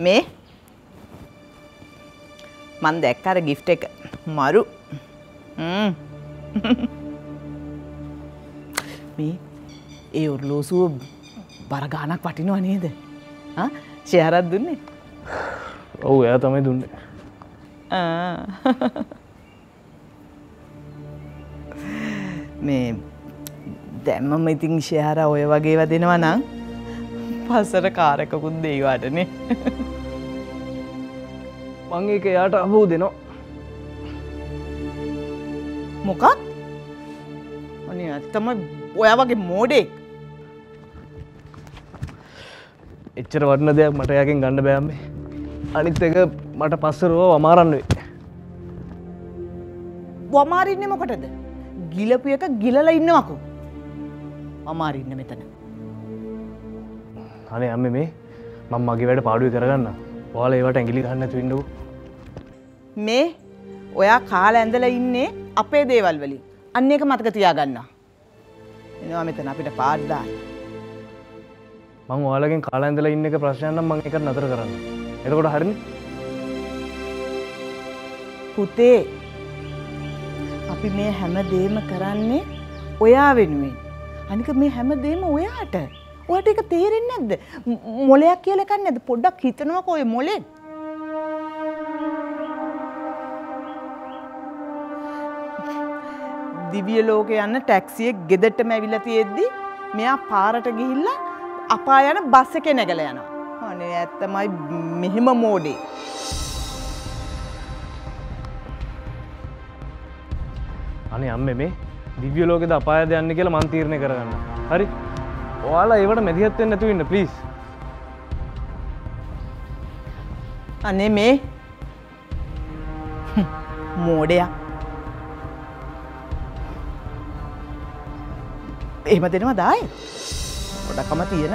මේ මන් දැක්කර ගිෆ්ට එක. මරු. මේ ඒ ඔර්ලෝසුව බරගානක් වටිනවා නේද? ෂයරත් දුන්නේ? ඔවු එයා තමයි දුන්නේ. මේ දැම්මම ඉතින් ෂයහර ඔය වගේ වදෙනවා නං පස්සර කාරකකුත් දේවාටනේ මං ඒක එයාට අහූ දෙනවා. මොකක්? අනි ඇත්තම ඔය වගේ මෝඩෙක්. එච්චර වටන දෙයක් මට යකින් ගණඩ බෑම්මේ අනිත් එක මට පස්සරුව අමාරන්නුවේ වමාරින්න මොකටද? ගිලපු එක ගිලල ඉන්නවකු. අමාරින්න මෙතන. අනේ අම්ම මේ මං මගේ වැඩ පාඩුව කරගන්න ඔයාල ඒවට ඇගිලි ගන්න තුවිඩු මේ ඔයා කාල ඇඳල ඉන්නේ අපේ දේවල් වලින්. අන්න එක මතක තියාගන්න. එනවා මෙතන අපිට පාඩ්දාන්න මං ඔයාලගෙන් කාලඇඳල ඉන්න එක ප්‍රශ්යන්නම් මං එක නතර කරන්න. එතකොට හරිනි? පුතේ අපි මේ හැම දේම කරන්නේ ඔයා වෙනුවෙන්. අනික මේ හැම දේම ඔයාට ඔයට එක තේරෙන්නේ නැද්ද? ම්- මොලයක් කියල එකන්න ඇද පොඩ්ඩක් හිතනවක ඔය මොලෙන් දිවිය ලෝක යන්න ටැක්සිය ගෙදට මැවිල තියෙද්දි මෙයා පාරට ගිහිල්ල අපා යන බස්ස එක නැගල යනවා. අනේ ඇත්තමයි මෙහෙම මෝඩේ අනේ අම්ම මේ දිවිය ලෝකෙද අපායද යන්න කියලා මන්තීරණය කරගන්න හරි. ඔයාලා ඒවට මැදිහත්වෙන් නැතුවන්න පලිස් අනේ මේ. මෝඩයක් එහෙම දෙනවා දාය ගොඩක්කම තියෙන